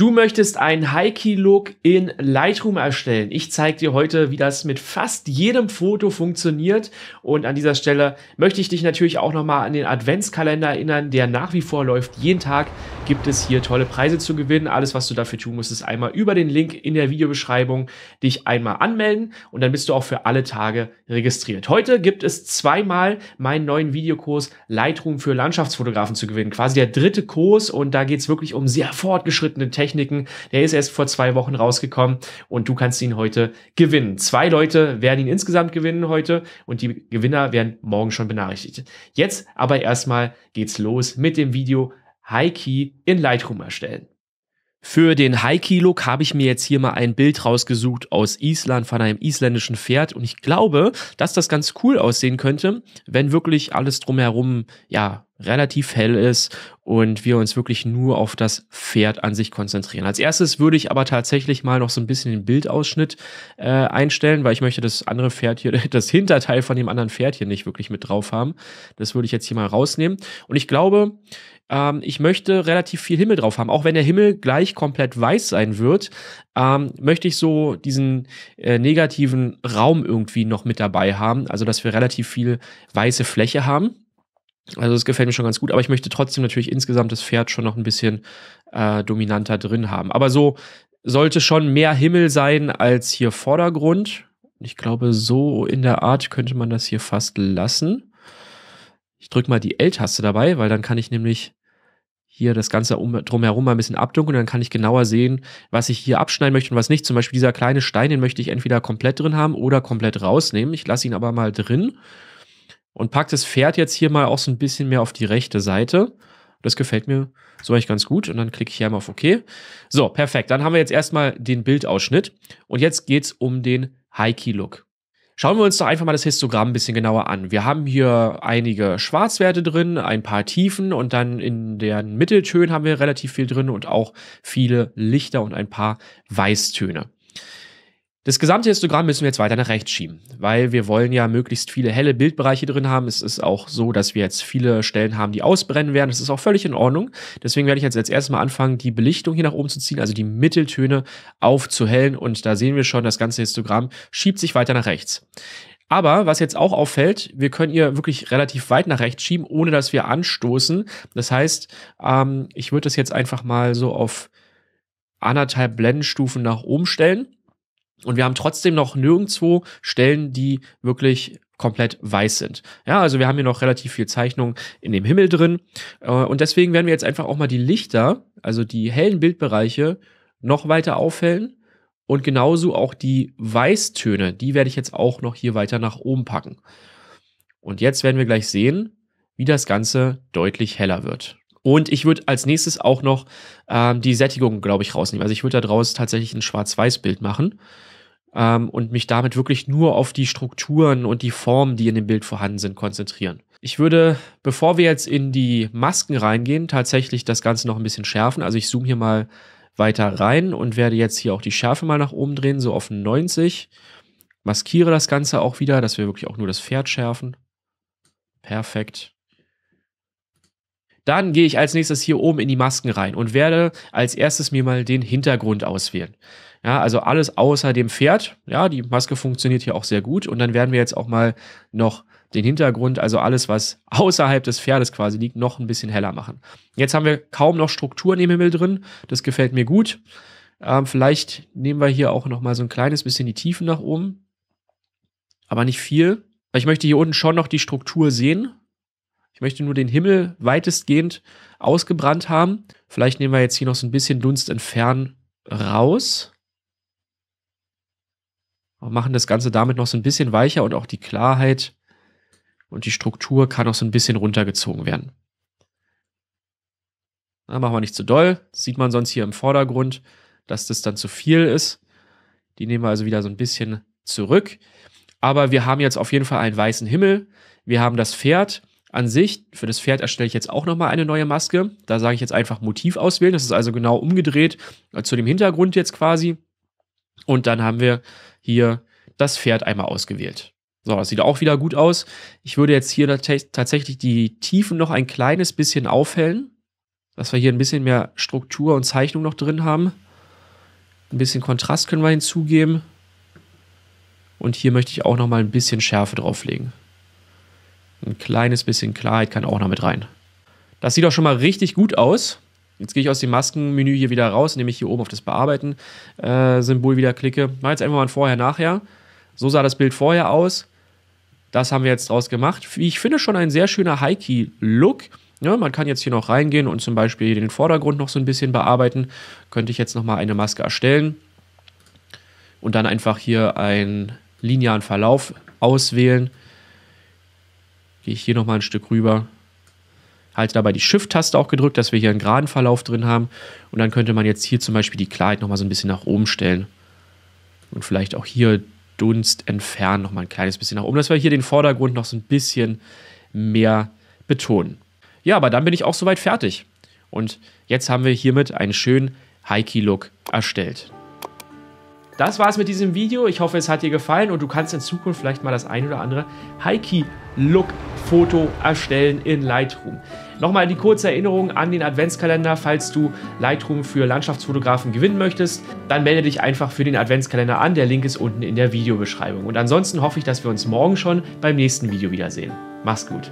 Du möchtest einen High-Key-Look in Lightroom erstellen. Ich zeige dir heute, wie das mit fast jedem Foto funktioniert. Und an dieser Stelle möchte ich dich natürlich auch nochmal an den Adventskalender erinnern, der nach wie vor läuft. Jeden Tag gibt es hier tolle Preise zu gewinnen. Alles, was du dafür tun musst, ist einmal über den Link in der Videobeschreibung dich einmal anmelden und dann bist du auch für alle Tage registriert. Heute gibt es zweimal meinen neuen Videokurs Lightroom für Landschaftsfotografen zu gewinnen. Quasi der dritte Kurs und da geht es wirklich um sehr fortgeschrittene Techniken Techniken. Der ist erst vor zwei Wochen rausgekommen und du kannst ihn heute gewinnen. Zwei Leute werden ihn insgesamt gewinnen heute und die Gewinner werden morgen schon benachrichtigt. Jetzt aber erstmal geht's los mit dem Video High Key in Lightroom erstellen. Für den High-Key-Look habe ich mir jetzt hier mal ein Bild rausgesucht aus Island von einem isländischen Pferd und ich glaube, dass das ganz cool aussehen könnte, wenn wirklich alles drumherum, ja, relativ hell ist und wir uns wirklich nur auf das Pferd an sich konzentrieren. Als erstes würde ich aber tatsächlich mal noch so ein bisschen den Bildausschnitt äh, einstellen, weil ich möchte das andere Pferd hier, das Hinterteil von dem anderen Pferd hier nicht wirklich mit drauf haben. Das würde ich jetzt hier mal rausnehmen. Und ich glaube, ähm, ich möchte relativ viel Himmel drauf haben. Auch wenn der Himmel gleich komplett weiß sein wird, ähm, möchte ich so diesen äh, negativen Raum irgendwie noch mit dabei haben. Also, dass wir relativ viel weiße Fläche haben. Also das gefällt mir schon ganz gut, aber ich möchte trotzdem natürlich insgesamt das Pferd schon noch ein bisschen äh, dominanter drin haben. Aber so sollte schon mehr Himmel sein als hier Vordergrund. Ich glaube, so in der Art könnte man das hier fast lassen. Ich drücke mal die L-Taste dabei, weil dann kann ich nämlich hier das Ganze um, drumherum mal ein bisschen abdunkeln, dann kann ich genauer sehen, was ich hier abschneiden möchte und was nicht. Zum Beispiel dieser kleine Stein, den möchte ich entweder komplett drin haben oder komplett rausnehmen. Ich lasse ihn aber mal drin und packe das Pferd jetzt hier mal auch so ein bisschen mehr auf die rechte Seite. Das gefällt mir so eigentlich ganz gut. Und dann klicke ich hier mal auf OK. So, perfekt. Dann haben wir jetzt erstmal den Bildausschnitt. Und jetzt geht es um den High-Key-Look. Schauen wir uns doch einfach mal das Histogramm ein bisschen genauer an. Wir haben hier einige Schwarzwerte drin, ein paar Tiefen und dann in den Mitteltönen haben wir relativ viel drin und auch viele Lichter und ein paar Weißtöne. Das gesamte Histogramm müssen wir jetzt weiter nach rechts schieben, weil wir wollen ja möglichst viele helle Bildbereiche drin haben. Es ist auch so, dass wir jetzt viele Stellen haben, die ausbrennen werden. Das ist auch völlig in Ordnung. Deswegen werde ich jetzt als erstes mal anfangen, die Belichtung hier nach oben zu ziehen, also die Mitteltöne aufzuhellen. Und da sehen wir schon, das ganze Histogramm schiebt sich weiter nach rechts. Aber was jetzt auch auffällt, wir können hier wirklich relativ weit nach rechts schieben, ohne dass wir anstoßen. Das heißt, ähm, ich würde das jetzt einfach mal so auf anderthalb Blendenstufen nach oben stellen und wir haben trotzdem noch nirgendwo Stellen, die wirklich komplett weiß sind. Ja, also wir haben hier noch relativ viel Zeichnung in dem Himmel drin. Äh, und deswegen werden wir jetzt einfach auch mal die Lichter, also die hellen Bildbereiche, noch weiter aufhellen. Und genauso auch die Weißtöne, die werde ich jetzt auch noch hier weiter nach oben packen. Und jetzt werden wir gleich sehen, wie das Ganze deutlich heller wird. Und ich würde als nächstes auch noch ähm, die Sättigung, glaube ich, rausnehmen. Also ich würde da draus tatsächlich ein Schwarz-Weiß-Bild machen ähm, und mich damit wirklich nur auf die Strukturen und die Formen, die in dem Bild vorhanden sind, konzentrieren. Ich würde, bevor wir jetzt in die Masken reingehen, tatsächlich das Ganze noch ein bisschen schärfen. Also ich zoome hier mal weiter rein und werde jetzt hier auch die Schärfe mal nach oben drehen, so auf 90. Maskiere das Ganze auch wieder, dass wir wirklich auch nur das Pferd schärfen. Perfekt. Dann gehe ich als nächstes hier oben in die Masken rein und werde als erstes mir mal den Hintergrund auswählen. Ja, also alles außer dem Pferd. Ja, die Maske funktioniert hier auch sehr gut. Und dann werden wir jetzt auch mal noch den Hintergrund, also alles, was außerhalb des Pferdes quasi liegt, noch ein bisschen heller machen. Jetzt haben wir kaum noch Strukturen im Himmel drin. Das gefällt mir gut. Ähm, vielleicht nehmen wir hier auch noch mal so ein kleines bisschen die Tiefen nach oben. Aber nicht viel. Ich möchte hier unten schon noch die Struktur sehen. Ich möchte nur den Himmel weitestgehend ausgebrannt haben. Vielleicht nehmen wir jetzt hier noch so ein bisschen Dunst entfernen raus machen das Ganze damit noch so ein bisschen weicher und auch die Klarheit und die Struktur kann noch so ein bisschen runtergezogen werden. Na, machen wir nicht zu doll. Das sieht man sonst hier im Vordergrund, dass das dann zu viel ist. Die nehmen wir also wieder so ein bisschen zurück. Aber wir haben jetzt auf jeden Fall einen weißen Himmel. Wir haben das Pferd an sich. Für das Pferd erstelle ich jetzt auch nochmal eine neue Maske. Da sage ich jetzt einfach Motiv auswählen. Das ist also genau umgedreht zu dem Hintergrund jetzt quasi. Und dann haben wir hier das Pferd einmal ausgewählt. So, das sieht auch wieder gut aus. Ich würde jetzt hier tatsächlich die Tiefen noch ein kleines bisschen aufhellen. dass wir hier ein bisschen mehr Struktur und Zeichnung noch drin haben. Ein bisschen Kontrast können wir hinzugeben. Und hier möchte ich auch noch mal ein bisschen Schärfe drauflegen. Ein kleines bisschen Klarheit kann auch noch mit rein. Das sieht auch schon mal richtig gut aus. Jetzt gehe ich aus dem Maskenmenü hier wieder raus, indem ich hier oben auf das Bearbeiten-Symbol äh, wieder klicke. Mal jetzt einfach mal ein Vorher-Nachher. So sah das Bild vorher aus. Das haben wir jetzt draus gemacht. Ich finde schon ein sehr schöner High-Key-Look. Ja, man kann jetzt hier noch reingehen und zum Beispiel den Vordergrund noch so ein bisschen bearbeiten. Könnte ich jetzt nochmal eine Maske erstellen und dann einfach hier einen linearen Verlauf auswählen. Gehe ich hier nochmal ein Stück rüber. Halte dabei die Shift-Taste auch gedrückt, dass wir hier einen geraden Verlauf drin haben. Und dann könnte man jetzt hier zum Beispiel die Klarheit nochmal so ein bisschen nach oben stellen. Und vielleicht auch hier Dunst entfernen, nochmal ein kleines bisschen nach oben, dass wir hier den Vordergrund noch so ein bisschen mehr betonen. Ja, aber dann bin ich auch soweit fertig. Und jetzt haben wir hiermit einen schönen High-Key-Look erstellt. Das war's mit diesem Video. Ich hoffe, es hat dir gefallen und du kannst in Zukunft vielleicht mal das ein oder andere High-Key-Look-Foto erstellen in Lightroom. Nochmal die kurze Erinnerung an den Adventskalender. Falls du Lightroom für Landschaftsfotografen gewinnen möchtest, dann melde dich einfach für den Adventskalender an. Der Link ist unten in der Videobeschreibung. Und ansonsten hoffe ich, dass wir uns morgen schon beim nächsten Video wiedersehen. Mach's gut.